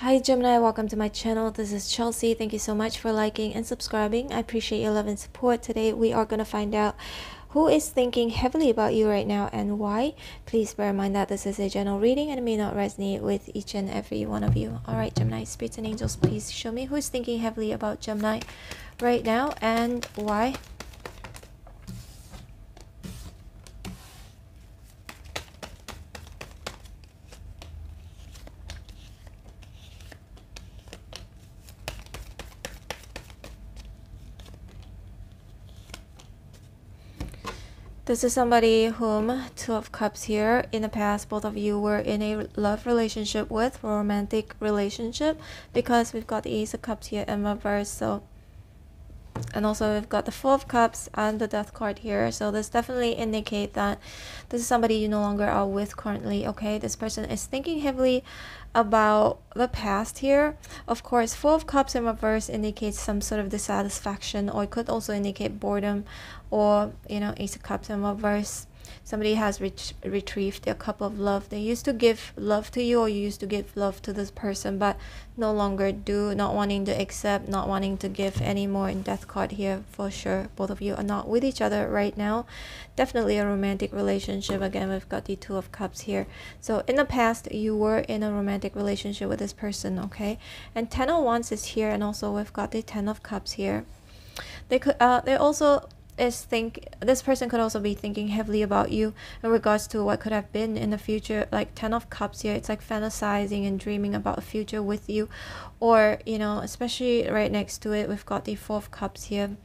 Hi Gemini, welcome to my channel. This is Chelsea. Thank you so much for liking and subscribing. I appreciate your love and support. Today we are going to find out who is thinking heavily about you right now and why. Please bear in mind that this is a general reading and may not resonate with each and every one of you. Alright Gemini, spirits and angels, please show me who is thinking heavily about Gemini right now and why. This is somebody whom Two of Cups here. In the past, both of you were in a love relationship with, romantic relationship, because we've got the Ace of Cups here in reverse. So and also we've got the four of cups and the death card here. So this definitely indicate that this is somebody you no longer are with currently okay? This person is thinking heavily about the past here. Of course four of cups in reverse indicates some sort of dissatisfaction or it could also indicate boredom or you know ace of cups in reverse somebody has ret retrieved their cup of love. They used to give love to you or you used to give love to this person but no longer do not wanting to accept not wanting to give anymore. In death card here for sure. Both of you are not with each other right now. Definitely a romantic relationship. Again we've got the two of cups here. So in the past you were in a romantic relationship with this person okay? And ten of wands is here and also we've got the ten of cups here. They could uh they also is think this person could also be thinking heavily about you in regards to what could have been in the future like 10 of cups here. It's like fantasizing and dreaming about a future with you. Or you know especially right next to it we've got the four of cups here.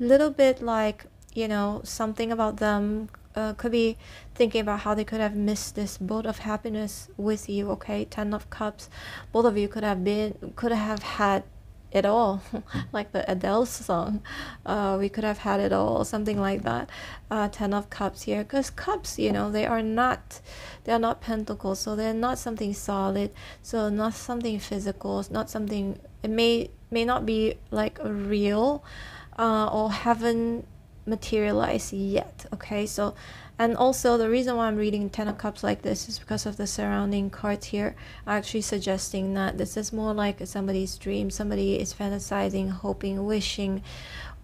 Little bit like you know something about them uh, could be thinking about how they could have missed this boat of happiness with you okay? Ten of cups both of you could have been could have had it all like the Adele song. Uh, we could have had it all something like that. Uh, ten of cups here because cups you know they are not they are not pentacles so they're not something solid so not something physical not something it may may not be like a real uh, or haven't materialized yet okay so and also the reason why I'm reading Ten of Cups like this is because of the surrounding cards here actually suggesting that this is more like somebody's dream. Somebody is fantasizing, hoping, wishing,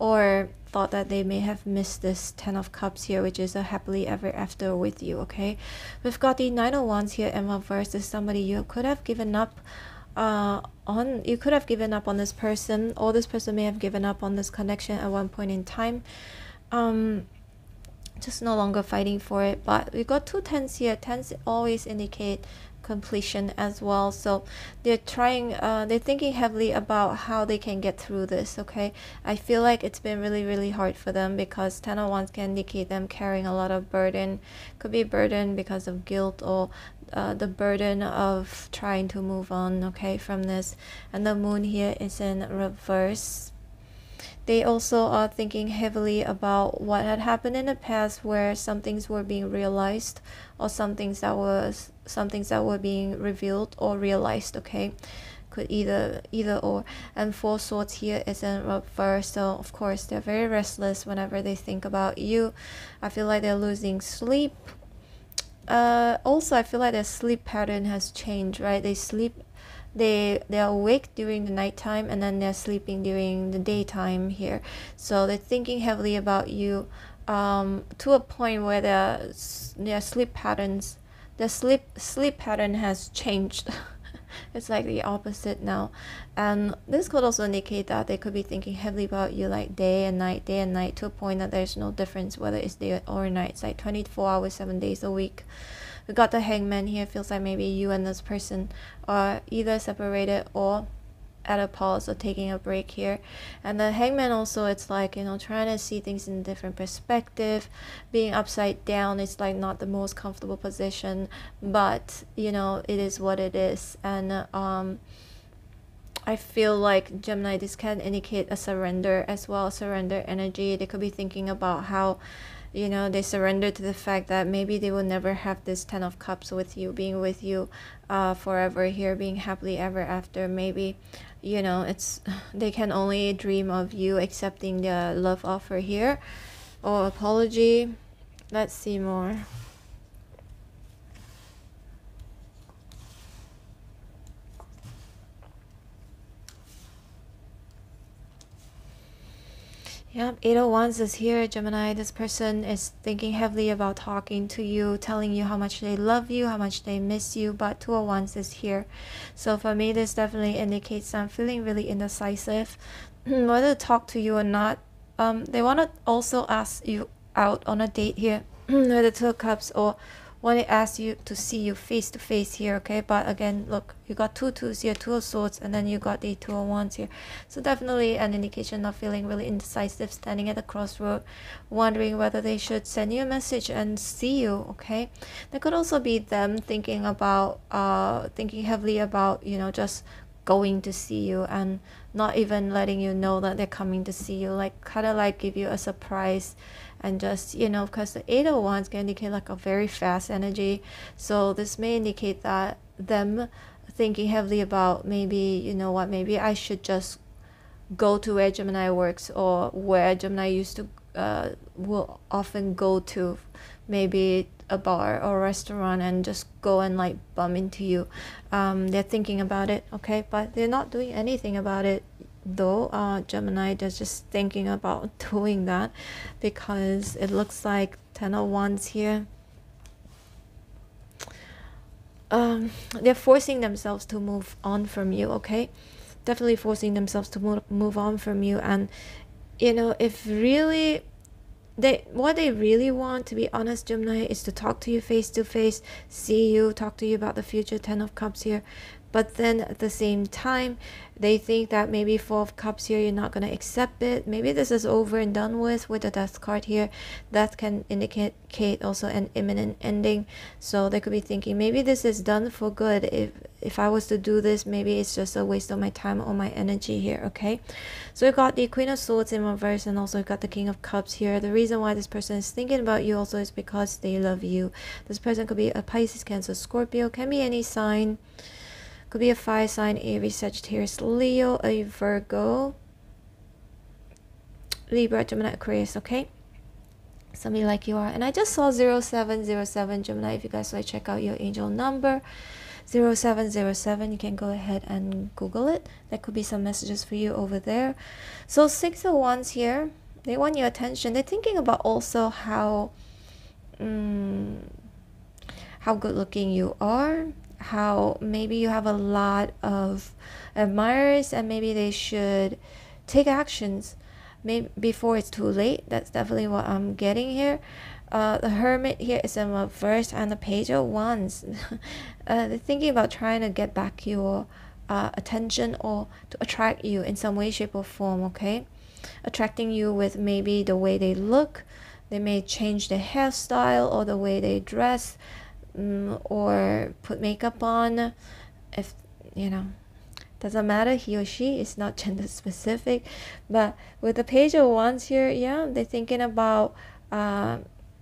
or thought that they may have missed this Ten of Cups here, which is a happily ever after with you, okay? We've got the Nine of Wands here in reverse. Is somebody you could have given up uh, on. You could have given up on this person, or this person may have given up on this connection at one point in time. Um, just no longer fighting for it but we got two tens here. Tens always indicate completion as well. So they're trying uh, they're thinking heavily about how they can get through this okay? I feel like it's been really really hard for them because 10 of wands can indicate them carrying a lot of burden. Could be burden because of guilt or uh, the burden of trying to move on okay from this. And the moon here is in reverse they also are thinking heavily about what had happened in the past where some things were being realized or some things that was some things that were being revealed or realized okay? Could either either or. And four swords here is in reverse so of course they're very restless whenever they think about you. I feel like they're losing sleep. Uh also i feel like their sleep pattern has changed right? They sleep they they're awake during the nighttime and then they're sleeping during the daytime here. So they're thinking heavily about you um, to a point where their their sleep patterns their sleep sleep pattern has changed. It's like the opposite now. And this could also indicate that they could be thinking heavily about you like day and night day and night to a point that there's no difference whether it's day or night. It's like 24 hours 7 days a week we got the hangman here. Feels like maybe you and this person are either separated or at a pause or taking a break here. And the hangman also it's like you know trying to see things in a different perspective. Being upside down is like not the most comfortable position but you know it is what it is. And um I feel like Gemini this can indicate a surrender as well surrender energy. They could be thinking about how you know they surrender to the fact that maybe they will never have this ten of cups with you being with you uh, forever here being happily ever after. Maybe you know it's they can only dream of you accepting the love offer here. Or apology. Let's see more Yep, Eight of Wands is here, Gemini. This person is thinking heavily about talking to you, telling you how much they love you, how much they miss you, but Two of Wands is here. So for me, this definitely indicates I'm feeling really indecisive, whether to talk to you or not. Um, they want to also ask you out on a date here, whether the Two Cups, or when they ask you to see you face to face here okay? But again look you got two twos here two of swords and then you got the two of wands here. So definitely an indication of feeling really indecisive standing at the crossroad wondering whether they should send you a message and see you okay? There could also be them thinking about uh thinking heavily about you know just going to see you and not even letting you know that they're coming to see you. Like kind of like give you a surprise and just you know because the eight of 801 can indicate like a very fast energy. So this may indicate that them thinking heavily about maybe you know what maybe i should just go to where gemini works or where gemini used to uh, will often go to maybe a bar or a restaurant and just go and like bump into you. Um, they're thinking about it okay? But they're not doing anything about it though. Uh, Gemini is just thinking about doing that because it looks like 10 of wands here. Um, they're forcing themselves to move on from you okay? Definitely forcing themselves to move, move on from you. And you know if really they what they really want to be honest gemini is to talk to you face to face see you talk to you about the future ten of cups here. But then at the same time they think that maybe four of cups here you're not going to accept it. Maybe this is over and done with with the death card here. That can indicate also an imminent ending. So they could be thinking maybe this is done for good. If if i was to do this maybe it's just a waste of my time or my energy here okay so we got the queen of swords in reverse and also got the king of cups here the reason why this person is thinking about you also is because they love you this person could be a pisces cancer scorpio can be any sign could be a fire sign, Aries, Sagittarius, Leo, a Virgo, Libra, Gemini, Aquarius, okay? Somebody like you are. And I just saw 0707 Gemini. If you guys like to check out your angel number, 0707, you can go ahead and Google it. There could be some messages for you over there. So six of wands here, they want your attention. They're thinking about also how, um, how good looking you are how maybe you have a lot of admirers and maybe they should take actions maybe before it's too late that's definitely what i'm getting here uh, the hermit here is in reverse and the page of wands uh, they're thinking about trying to get back your uh, attention or to attract you in some way shape or form okay? Attracting you with maybe the way they look they may change their hairstyle or the way they dress mm, or put makeup on. If you know doesn't matter he or she is not gender specific. But with the page of here yeah they're thinking about uh,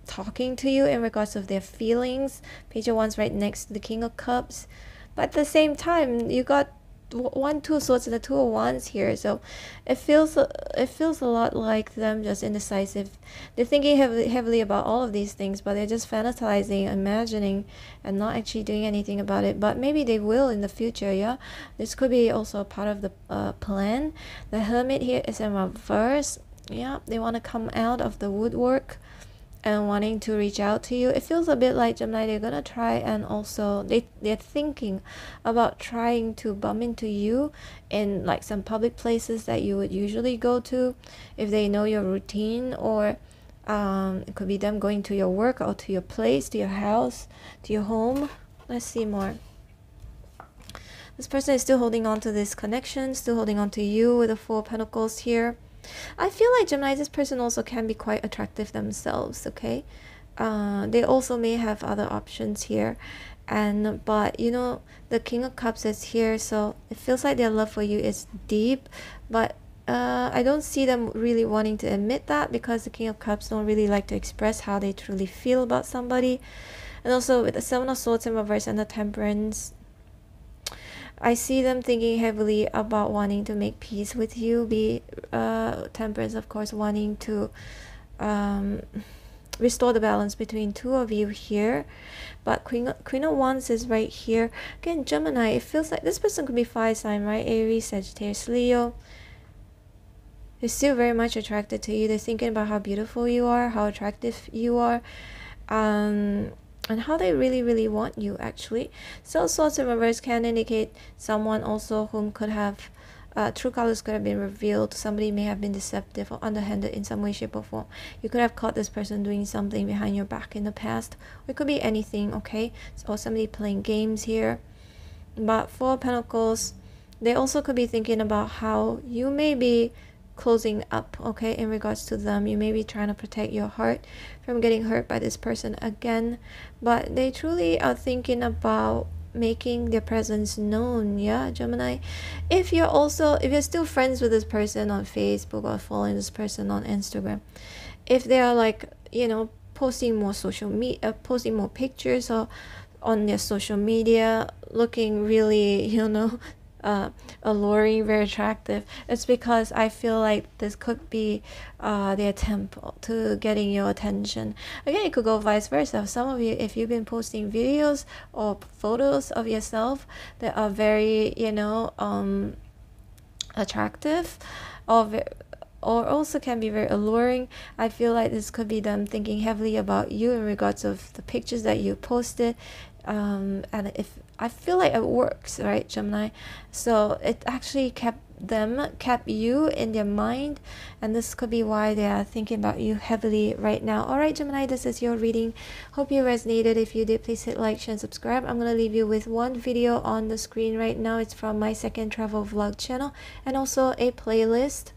talking to you in regards of their feelings. Page of wands right next to the king of cups. But at the same time you got one two swords and the two of wands here. So it feels it feels a lot like them just indecisive. They're thinking heavily, heavily about all of these things but they're just fantasizing imagining and not actually doing anything about it. But maybe they will in the future yeah? This could be also part of the uh, plan. The hermit here is in reverse. Yeah they want to come out of the woodwork and wanting to reach out to you it feels a bit like gemini they're gonna try and also they they're thinking about trying to bump into you in like some public places that you would usually go to if they know your routine or um, it could be them going to your work or to your place to your house to your home. Let's see more. This person is still holding on to this connection still holding on to you with the four pentacles here I feel like Gemini, this person also can be quite attractive themselves, okay? Uh, they also may have other options here. And, but, you know, the King of Cups is here, so it feels like their love for you is deep, but uh, I don't see them really wanting to admit that because the King of Cups don't really like to express how they truly feel about somebody. And also with the Seven of Swords in reverse and the Temperance, I see them thinking heavily about wanting to make peace with you. Be uh, temperance, of course, wanting to um, restore the balance between two of you here. But Queen Queen of Wands is right here. Again, Gemini. It feels like this person could be fire sign, right? Aries, Sagittarius, Leo. they're still very much attracted to you they're thinking about how beautiful you are how attractive you are um, and how they really really want you actually. So swords in reverse can indicate someone also whom could have uh, true colors could have been revealed. Somebody may have been deceptive or underhanded in some way shape or form. You could have caught this person doing something behind your back in the past. It could be anything okay? Or somebody playing games here. But four pentacles they also could be thinking about how you may be closing up okay in regards to them. You may be trying to protect your heart from getting hurt by this person again but they truly are thinking about making their presence known yeah gemini? If you're also if you're still friends with this person on facebook or following this person on instagram if they are like you know posting more social media uh, posting more pictures or on their social media looking really you know uh, alluring, very attractive. It's because I feel like this could be uh, the attempt to getting your attention. Again, it could go vice versa. Some of you, if you've been posting videos or photos of yourself that are very, you know, um, attractive or or also can be very alluring. I feel like this could be them thinking heavily about you in regards of the pictures that you posted um, and if I feel like it works, right, Gemini? So it actually kept them, kept you in their mind, and this could be why they are thinking about you heavily right now. All right, Gemini, this is your reading. Hope you resonated. If you did, please hit like, share, and subscribe. I'm gonna leave you with one video on the screen right now. It's from my second travel vlog channel, and also a playlist.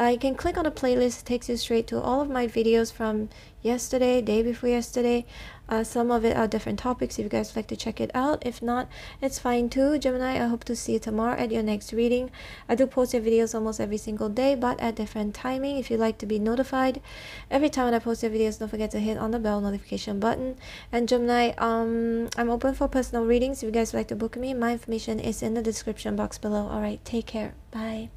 Uh, you can click on the playlist, it takes you straight to all of my videos from yesterday, day before yesterday. Uh, some of it are different topics if you guys like to check it out. If not, it's fine too. Gemini, I hope to see you tomorrow at your next reading. I do post your videos almost every single day, but at different timing. If you like to be notified every time I post your videos, don't forget to hit on the bell notification button. And Gemini, um, I'm open for personal readings. If you guys like to book me, my information is in the description box below. Alright, take care. Bye.